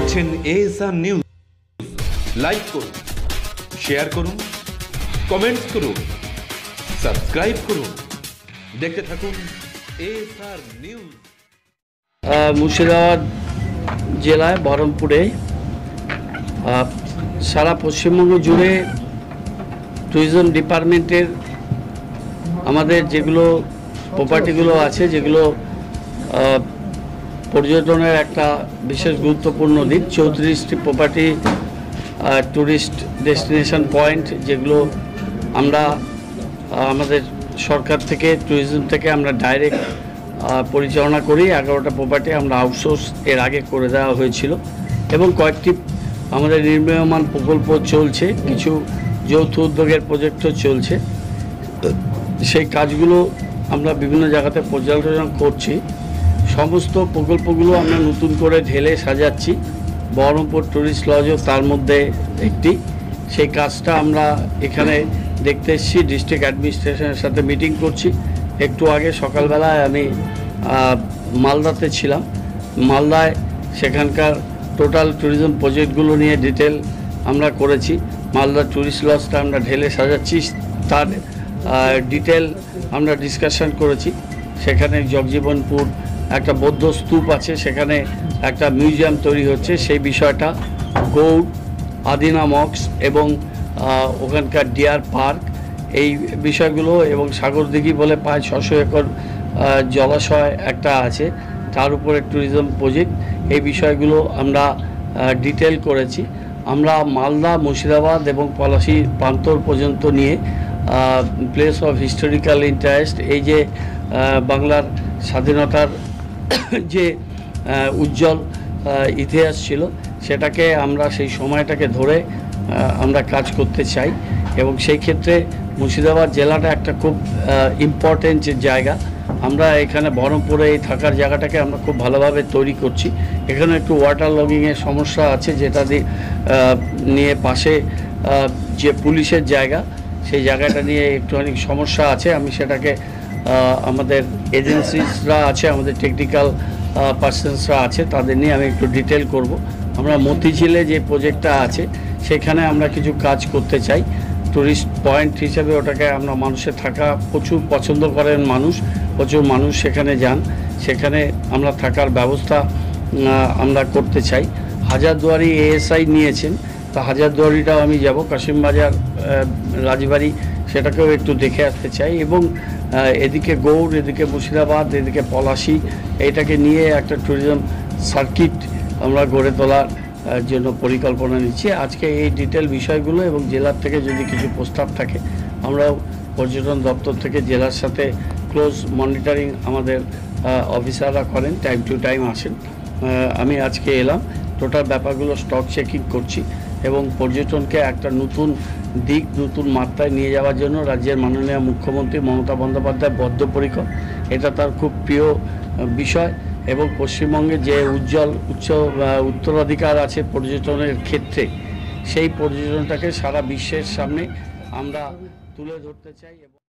ASR news. Like করুন share করুন comments করুন সাবস্ক্রাইব করুন। দেখতে থাকুন এএসআর নিউজ। মুর্শিদাবাদ জেলায়, বহরমপুরে সারা পশ্চিমবঙ্গ জুড়ে ট্যুরিজম ডিপার্টমেন্টের আমাদের যেগুলো প্রপার্টিগুলো আছে, যেগুলো পর্যটনের একটা বিশেষ গুরুত্বপূর্ণ দিক, চৌত্রিশটি প্রপার্টি ট্যুরিস্ট ডেস্টিনেশন পয়েন্ট যেগুলো আমরা আমাদের সরকার থেকে ট্যুরিজম থেকে আমরা ডাইরেক্ট পরিচালনা করি। এগারোটা প্রপার্টি আমরা আউটসোর্স এর আগে করে দেওয়া হয়েছিল এবং কয়েকটি আমাদের নির্মীয়মান প্রকল্প চলছে, কিছু যৌথ উদ্যোগের প্রজেক্টও চলছে। সেই কাজগুলো আমরা বিভিন্ন জায়গাতে পর্যালোচনা করছি। সমস্ত প্রকল্পগুলো আমরা নতুন করে ঢেলে সাজাচ্ছি। বহরমপুর ট্যুরিস্ট লজও তার মধ্যে একটি। সেই কাজটা আমরা এখানে দেখতে এসেছি, ডিস্ট্রিক্ট অ্যাডমিনিস্ট্রেশনের সাথে মিটিং করছি। একটু আগে সকালবেলায় আমি মালদাতে ছিলাম। মালদায় সেখানকার টোটাল ট্যুরিজম প্রজেক্টগুলো নিয়ে ডিটেল আমরা করেছি। মালদা ট্যুরিস্ট লজটা আমরা ঢেলে সাজাচ্ছি। তার ডিটেল আমরা ডিসকাশন করেছি। সেখানে জগজীবনপুর একটা বৌদ্ধ স্তূপ আছে, সেখানে একটা মিউজিয়াম তৈরি হচ্ছে। সেই বিষয়টা গৌড়, আদিনা মক্স এবং ওখানকার ডিয়ার পার্ক, এই বিষয়গুলো এবং সাগরদিঘি বলে প্রায় ছশো একর জলাশয় একটা আছে। তার উপরে ট্যুরিজম প্রজেক্ট এই বিষয়গুলো আমরা ডিটেল করেছি। আমরা মালদা, মুর্শিদাবাদ এবং পলাশি প্রান্তর পর্যন্ত নিয়ে প্লেস অফ হিস্টোরিক্যাল ইন্টারেস্ট এই যে বাংলার স্বাধীনতার যে উজ্জ্বল ইতিহাস ছিল, সেটাকে আমরা সেই সময়টাকে ধরে আমরা কাজ করতে চাই। এবং সেই ক্ষেত্রে মুর্শিদাবাদ জেলাটা একটা খুব ইম্পর্টেন্ট জায়গা। আমরা এখানে বহরমপুরে এই থাকার জায়গাটাকে আমরা খুব ভালোভাবে তৈরি করছি। এখানে একটু ওয়াটার লগিংয়ের সমস্যা আছে, যেটা দিয়ে নিয়ে পাশে যে পুলিশের জায়গা, সেই জায়গাটা নিয়ে একটুখানি সমস্যা আছে। আমি সেটাকে আমাদের এজেন্সিসরা আছে, আমাদের টেকনিক্যাল পার্সনসরা আছে, তাদের নিয়ে আমি একটু ডিটেল করব। আমরা মতিঝিলে যে প্রজেক্টটা আছে, সেখানে আমরা কিছু কাজ করতে চাই। টুরিস্ট পয়েন্ট হিসেবে ওটাকে আমরা মানুষের থাকা, প্রচুর পছন্দ করেন মানুষ, প্রচুর মানুষ সেখানে যান। সেখানে আমরা থাকার ব্যবস্থা আমরা করতে চাই। হাজারদুয়ারি এএসআই নিয়েছেন, তা হাজারদুয়ারিটাও আমি যাব। কাশিমবাজার রাজবাড়ি, সেটাকেও একটু দেখে আসতে চাই এবং এদিকে গৌড়, এদিকে মুর্শিদাবাদ, এদিকে পলাশি। এটাকে নিয়ে একটা ট্যুরিজম সার্কিট আমরা গড়ে তোলার জন্য পরিকল্পনা নিচ্ছি। আজকে এই ডিটেল বিষয়গুলো এবং জেলার থেকে যদি কিছু প্রস্তাব থাকে, আমরাও পর্যটন দপ্তর থেকে জেলার সাথে ক্লোজ মনিটরিং আমাদের অফিসাররা করেন টাইম টু টাইম আসেন। আমি আজকে এলাম। টোটাল ব্যাপারগুলো স্টক চেকিং করছি। এবং পর্যটনকে একটা নতুন দিক, নতুন মাত্রায় নিয়ে যাওয়ার জন্য রাজ্যের মাননীয় মুখ্যমন্ত্রী মমতা বন্দ্যোপাধ্যায় বদ্ধপরিকর। এটা তার খুব প্রিয় বিষয় এবং পশ্চিমবঙ্গে যে উজ্জ্বল উচ্চ উত্তরাধিকার আছে পর্যটনের ক্ষেত্রে, সেই পর্যটনটাকে সারা বিশ্বের সামনে আমরা তুলে ধরতে চাই